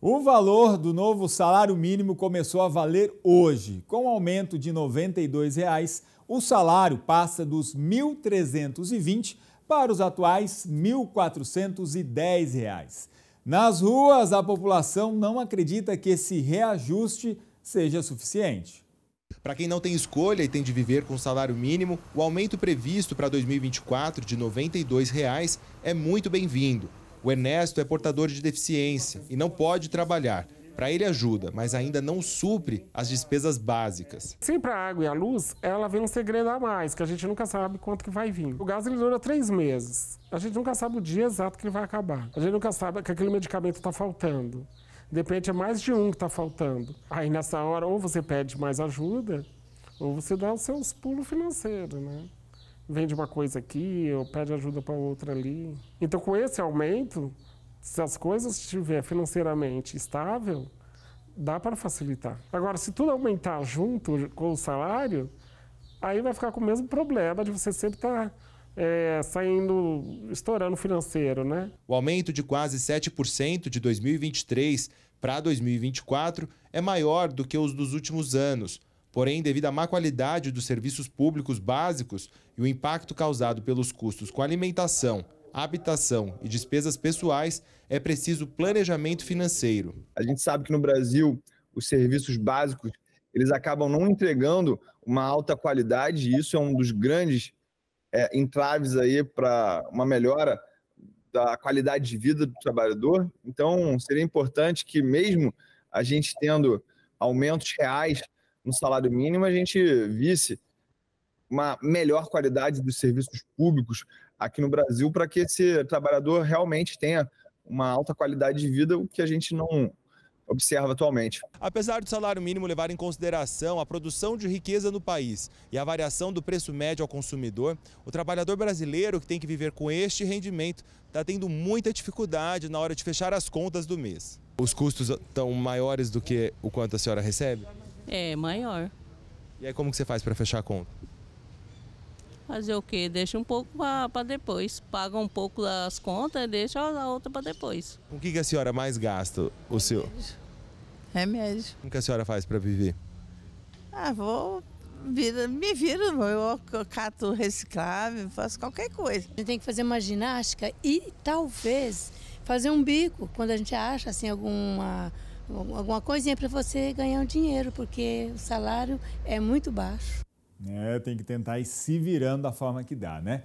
O valor do novo salário mínimo começou a valer hoje. Com o aumento de R$ 92,00, o salário passa dos R$ 1.320 para os atuais R$ 1.410. Nas ruas, a população não acredita que esse reajuste seja suficiente. Para quem não tem escolha e tem de viver com salário mínimo, o aumento previsto para 2024 de R$ 92,00 é muito bem-vindo. O Ernesto é portador de deficiência e não pode trabalhar. Para ele ajuda, mas ainda não supre as despesas básicas. Sempre a água e a luz, ela vem um segredo a mais, que a gente nunca sabe quanto que vai vir. O gás ele dura três meses. A gente nunca sabe o dia exato que ele vai acabar. A gente nunca sabe que aquele medicamento está faltando. De repente é mais de um que está faltando. Aí nessa hora, ou você pede mais ajuda, ou você dá os seus pulos financeiros, né? Vende uma coisa aqui ou pede ajuda para outra ali. Então, com esse aumento, se as coisas estiver financeiramente estável, dá para facilitar. Agora, se tudo aumentar junto com o salário, aí vai ficar com o mesmo problema de você sempre estar tá, é, saindo, estourando financeiro, né? O aumento de quase 7% de 2023 para 2024 é maior do que os dos últimos anos, Porém, devido à má qualidade dos serviços públicos básicos e o impacto causado pelos custos com alimentação, habitação e despesas pessoais, é preciso planejamento financeiro. A gente sabe que no Brasil os serviços básicos eles acabam não entregando uma alta qualidade e isso é um dos grandes é, entraves aí para uma melhora da qualidade de vida do trabalhador. Então, seria importante que mesmo a gente tendo aumentos reais no salário mínimo, a gente visse uma melhor qualidade dos serviços públicos aqui no Brasil para que esse trabalhador realmente tenha uma alta qualidade de vida, o que a gente não observa atualmente. Apesar do salário mínimo levar em consideração a produção de riqueza no país e a variação do preço médio ao consumidor, o trabalhador brasileiro que tem que viver com este rendimento está tendo muita dificuldade na hora de fechar as contas do mês. Os custos estão maiores do que o quanto a senhora recebe? É, maior. E aí como que você faz para fechar a conta? Fazer o quê? Deixa um pouco para depois. Paga um pouco das contas e deixa a outra para depois. O que, que a senhora mais gasta, o seu? Remédio. O que a senhora faz para viver? Ah, vou vira, me viro, eu cato reciclável, faço qualquer coisa. A gente tem que fazer uma ginástica e talvez fazer um bico quando a gente acha assim alguma alguma coisinha para você ganhar um dinheiro, porque o salário é muito baixo. É, tem que tentar ir se virando da forma que dá, né?